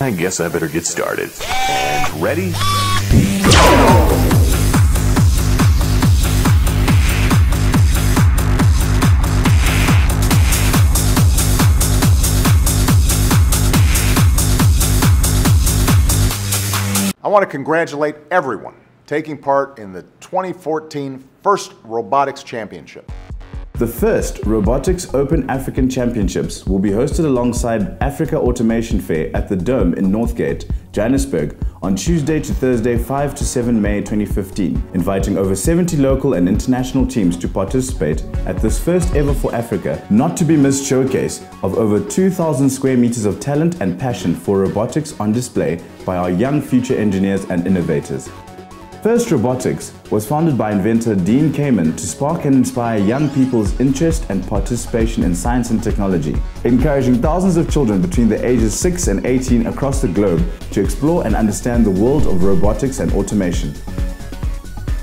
I guess I better get started. And ready? I want to congratulate everyone taking part in the 2014 FIRST Robotics Championship. The first Robotics Open African Championships will be hosted alongside Africa Automation Fair at the Dome in Northgate, Johannesburg on Tuesday to Thursday 5 to 7 May 2015, inviting over 70 local and international teams to participate at this first ever for Africa, not to be missed showcase of over 2,000 square meters of talent and passion for robotics on display by our young future engineers and innovators. First Robotics was founded by inventor Dean Kamen to spark and inspire young people's interest and participation in science and technology, encouraging thousands of children between the ages 6 and 18 across the globe to explore and understand the world of robotics and automation.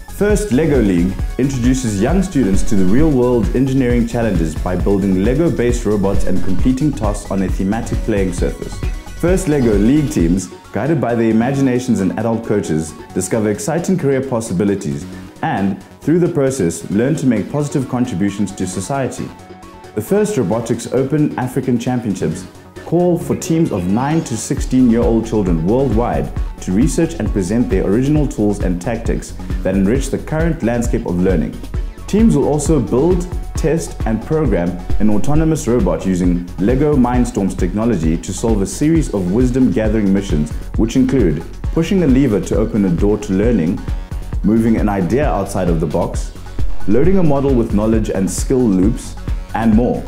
First LEGO League introduces young students to the real-world engineering challenges by building LEGO-based robots and completing tasks on a thematic playing surface. First LEGO League teams, guided by their imaginations and adult coaches, discover exciting career possibilities and, through the process, learn to make positive contributions to society. The first Robotics Open African Championships call for teams of 9 to 16 year old children worldwide to research and present their original tools and tactics that enrich the current landscape of learning. Teams will also build, test and program an autonomous robot using LEGO Mindstorms technology to solve a series of wisdom gathering missions which include pushing a lever to open a door to learning, moving an idea outside of the box, loading a model with knowledge and skill loops, and more.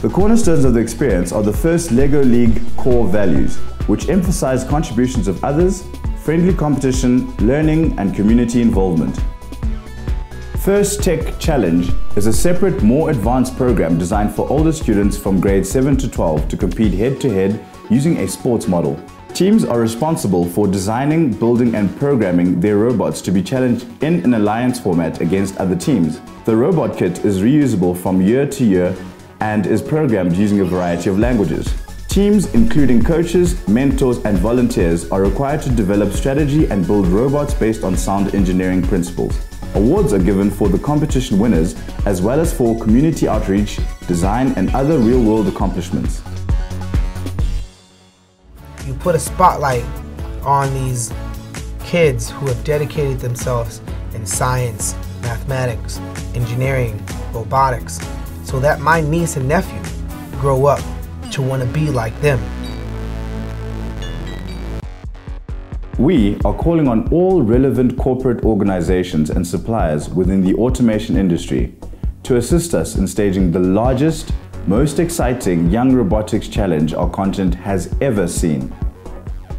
The cornerstones of the experience are the first LEGO League core values, which emphasize contributions of others, friendly competition, learning, and community involvement. First Tech Challenge is a separate, more advanced program designed for older students from grade 7 to 12 to compete head-to-head -head using a sports model. Teams are responsible for designing, building and programming their robots to be challenged in an alliance format against other teams. The robot kit is reusable from year to year and is programmed using a variety of languages. Teams, including coaches, mentors and volunteers, are required to develop strategy and build robots based on sound engineering principles. Awards are given for the competition winners as well as for community outreach, design and other real-world accomplishments. You put a spotlight on these kids who have dedicated themselves in science, mathematics, engineering, robotics, so that my niece and nephew grow up to want to be like them. We are calling on all relevant corporate organizations and suppliers within the automation industry to assist us in staging the largest, most exciting Young Robotics Challenge our continent has ever seen.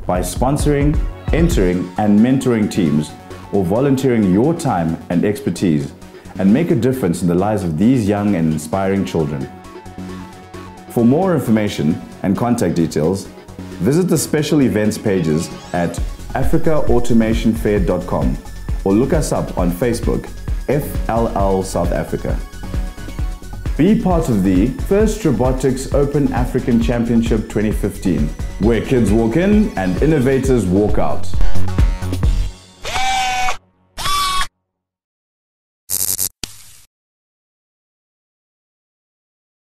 By sponsoring, entering and mentoring teams or volunteering your time and expertise and make a difference in the lives of these young and inspiring children. For more information and contact details, visit the special events pages at africaautomationfair.com or look us up on Facebook, FLL South Africa. Be part of the First Robotics Open African Championship 2015, where kids walk in and innovators walk out.